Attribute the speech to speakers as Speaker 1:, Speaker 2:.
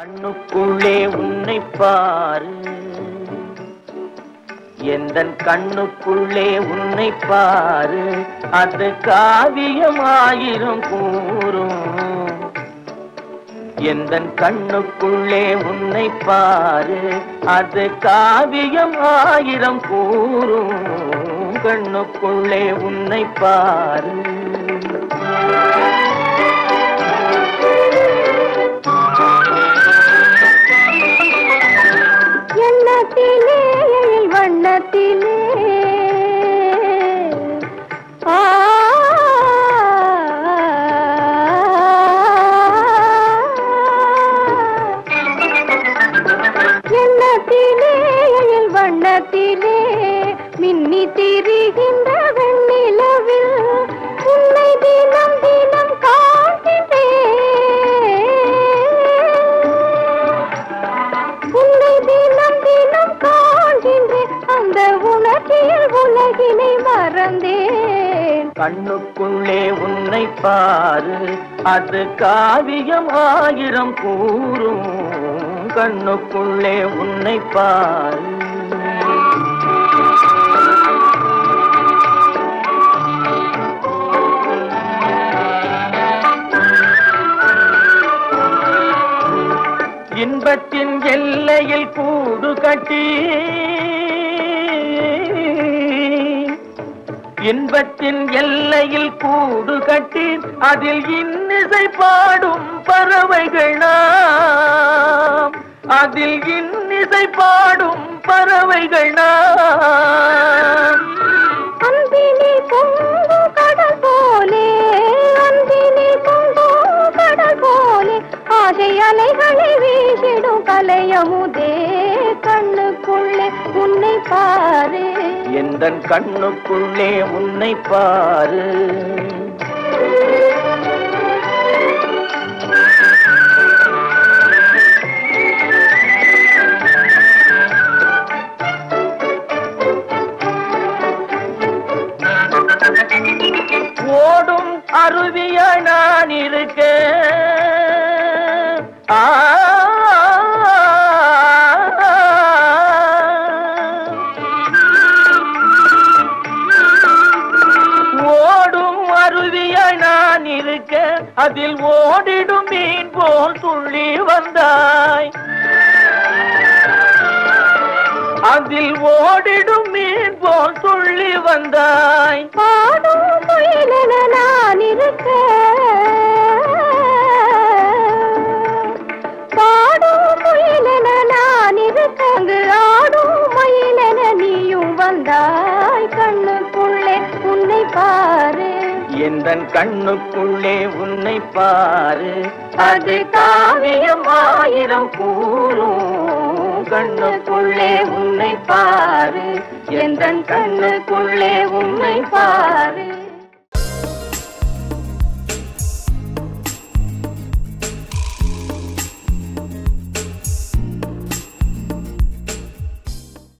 Speaker 1: கண்ணுக்குள்ளே உன்னை பாரு. எந்த கண்ணுக்குள்ளே உன்னை பாரு. அது காவியமாயிரும் கூறும். எந்த கண்ணுக்குள்ளே உன்னை பாரு. அது காவியம் ஆயிரம் கூறும். கண்ணுக்குள்ளே உன்னை பாரு.
Speaker 2: மின்னி திரிகின்ற வெண்ணிலவில் உன்னை தினம் தினம் காண்கிறேன் உன்னை தினம் தினம் காண்கின்றேன் அந்த உணர்ச்சியில் உலகினை மறந்தேன்.
Speaker 1: கண்ணுக்குள்ளே உன்னை பாரு அது காவியம் ஆயிரம் கூறும். கண்ணுக்குள்ளே உன்னை பாரு. எல்லையில் கூடு கட்டி. இன்பத்தின் எல்லையில் கூடு கட்டி. அதில் இன்னிசை பாடும் பறவைகள் நாம். அதில் இன்னிசை பாடும் பறவைகள் நாம்.
Speaker 2: அன்பினி பொங்கும் கடல் போலே அன்பினி பொங்கும் கடல் போலே ஆசை அலைகளை கலையமுதே கண்ணுக்குள்ளே உன்னை பாரு.
Speaker 1: எந்த கண்ணுக்குள்ளே உன்னை பாரு. ஓடும் அருவிய நான் இருக்க ஆ அதில் ஓடிடும் மீன் போல் துள்ளி வந்தாய். அதில் ஓடிடும் மீன் போல் துள்ளி வந்தாய்.
Speaker 2: பாடும் நான் இருக்க பாடும் நான் இருக்க அங்கு ஆடும் மயிலென நீயும் வந்தாய் கண்ணுக்குள்ளே உன்னை பாரு
Speaker 1: எந்த கண்ணுக்குள்ளே உன்னை பாரு. அது காவியம் ஆயிரம் கூறும். கண்ணுக்குள்ளே உன்னை பாரு. எந்த கண்ணுக்குள்ளே உன்னை பாரு.